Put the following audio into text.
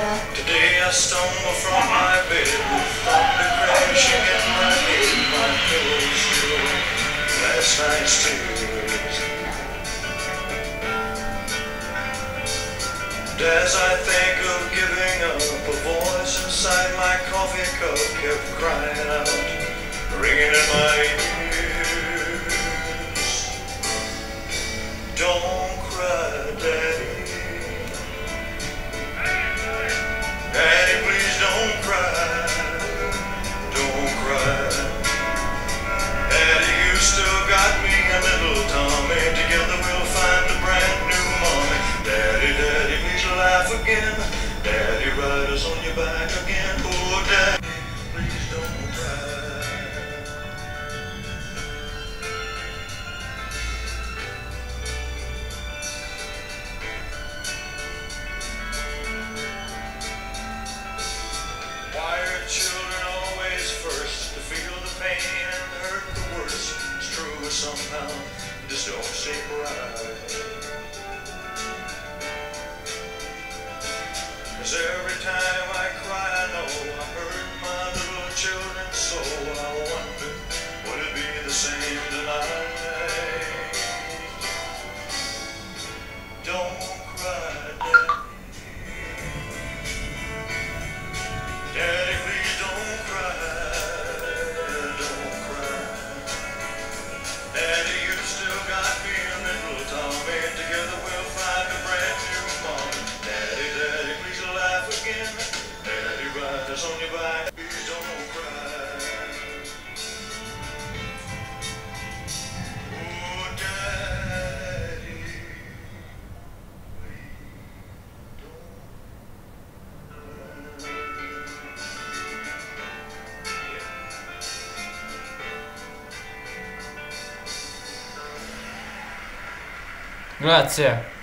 Today I stumble from my bed, thunder crashing in my head, my pillow still last night's tears. And as I think of giving up, a voice inside my coffee cup kept crying out, ringing in my ears. Again. Daddy, ride us on your back again. Oh, Daddy, please don't cry. Why are children always first to feel the pain and hurt the worst? It's true, somehow just don't seem right. Cause every time I cry, I know I hurt my little children, so I wonder, would it be the same tonight? Don't cry, Grazie.